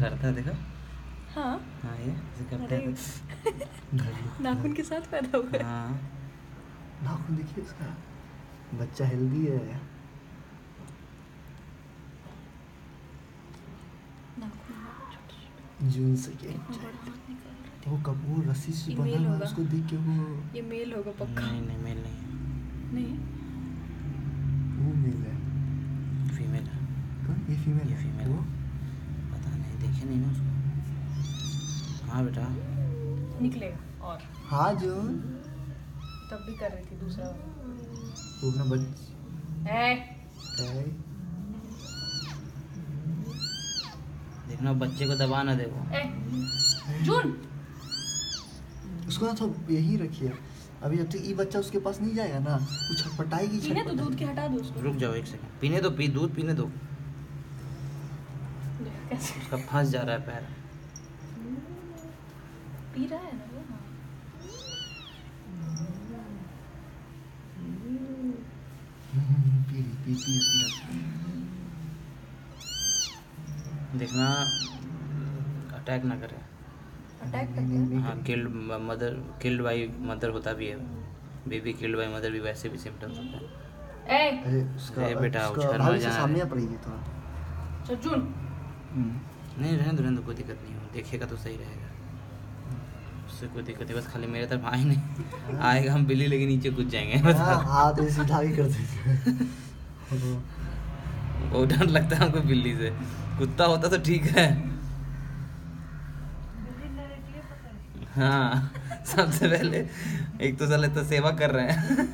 करता है। देखा हाँ हाँ ये ऐसे करते हैं। नाखून के साथ पैदा हुआ हाँ। नाखून देखिए इसका बच्चा हेल्दी है। जून से निकाल रहा। वो कब वो रस्सी से बना हुआ है, उसको देख के वो ये मेल होगा पक्का। नहीं नहीं मेल नहीं नहीं? वो मेल है। फीमेल है। कौन? ये फीमेल ये है? फीमेल वो? पता नहीं देखे नहीं ना उसको। हाँ बेटा? निकलेगा और। हाँ जून तब भी कर रही थी दूसरा। वो अपना बच ए है देखना बच्चे को दबा ना देखो जून। उसको ना थोड़ा यही रखिए। अभी जब तक ये बच्चा उसके पास नहीं जाएगा ना वो छटपटाएगी पीने तो दूध के हटा दो उसको। रुक जाओ एक सेकंड पीने दो पी दूध पीने दो। कैसे। उसका फंस जा रहा है पैर। पी रहा है ना वो? हाँ। हम्म, पी पी पी पी। देखना अटैक ना करे। अटैक है। हाँ killed mother killed by mother होता भी है। बेबी किल्ड बाई मदर भी वैसे भी सिम्टम्स होते हैं। ए उसका बेटा, उसका भाभी से सामने पड़ेगी थोड़ा। चल हम्म। नहीं रहने दो रहने दो कोई दिक्कत नहीं हो। देखेगा तो सही रहेगा। उससे कोई दिक्कत नहीं बस खाली मेरे तरफ़ आए नहीं। आएगा हम बिल्ली लेके नीचे कूद जाएँगे। बस हाँ हाथ ऐसे सीधा ही कर देते वो बहुत डर लगता है हमको बिल्ली से। कुत्ता होता तो ठीक है। हाँ सबसे पहले एक तो साले तो सेवा कर रहे हैं।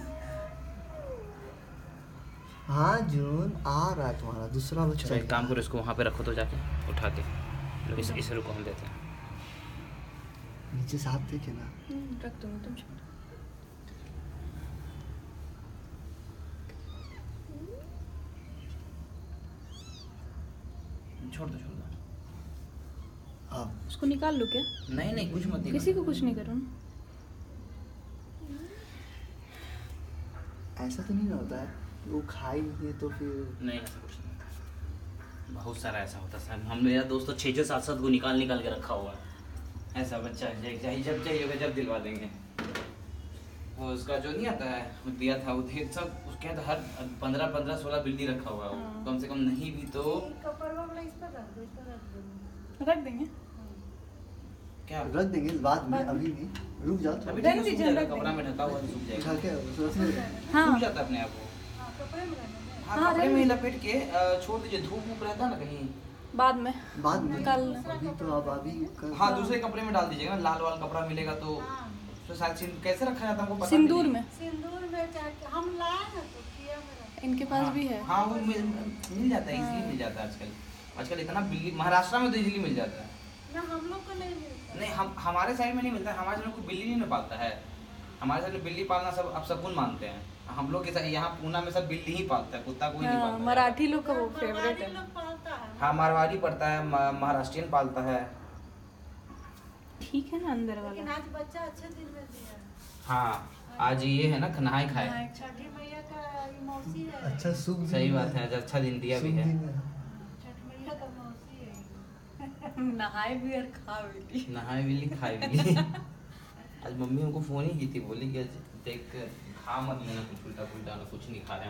हाँ जून आ रहा है तुम्हारा दूसरा बच्चा चलो एक काम करो इसको वहाँ पे रखो तो जाके उठा के। लो इस इस रुको हम देते हैं। नीचे से हाथ देखे ना। हम्म, रख दूँगी तुम छोड़ दो छोड़ दो। अब। उसको निकाल लो क्या? नहीं नहीं कुछ मत किसी को कुछ नहीं करो ऐसा तो नहीं होता है। वो खाई नहीं तो फिर नहीं ऐसा कुछ नहीं होता। बहुत सारा ऐसा होता है हम मेरा दोस्त तो छः छः सात सात को निकाल निकाल के रखा हुआ है। ऐसा बच्चा जब चाहिए होगा जब दिलवा देंगे। वो उसका जो नहीं आता है वो दिया था वो थे सब उसके तो हर पंद्रह पंद्रह सोलह बिल्ली रखा हुआ है हाँ। कम से कम नहीं भी तो रख देंगे। क्या? रख देंगे बाद में अभी नहीं रुक जाओ अभी रख है, दीजिए, कपड़ा में ढका हुआ है तो सूख जाएगा। के थोड़ा हाँ। सूख जाता है अपने आप को। हाँ हाँ, कपड़े में लपेट के छोड़ दीजिए धूप वूप रहता है ना कहीं। बाद में। बाद में। निकाल अभी तो अब अभी हाँ दूसरे कपड़े में डाल दीजिएगा लाल वाल कपड़ा मिलेगा तो उसमें शायद सिं- कैसे रखा जाता है हमको पता सिंदूर में। सिंदूर में चाहे हम लाए ना तो किया मेरा इनके पास हाँ, भी है। हाँ वो मिल, मिल जाता है इजीली मिल जाता है आजकल। आजकल इतना बिल्ली महाराष्ट्र में तो इजीली मिल जाता है। ना हम लोग को नहीं मिलता। नहीं हम हमारे साइड में नहीं मिलता है हमारे साइड को बिल्ली नहीं ना पालता है। हमारे साइड में बिल्ली पालना सब अब शगुन मानते हैं। हम लोग के साथ यहाँ पूना में सब बिल्ली ही पालता है कुत्ता कोई नहीं हाँ, पालता है। मराठी लोग का वो फेवरेट है। है। हाँ मारवाड़ी पड़ता है महाराष्ट्रियन पालता है। ठीक है ना अंदर लेकिन वाला आज बच्चा अच्छे दिन में दिया हाँ। आज ये है ना नहाए खाए। छठी मैया का मौसी है। अच्छा शुभ सही बात है आज अच्छा दिन दिया भी है। छठ मैया का मौसी है। नहाए भी और खा भी नहाए भी ली खाए भी ली। आज मम्मी हमको फ़ोन ही की थी बोली कि आज देख खा मत लेना कुछ उल्टा पुल्टा कुछ नहीं खा रहे हैं।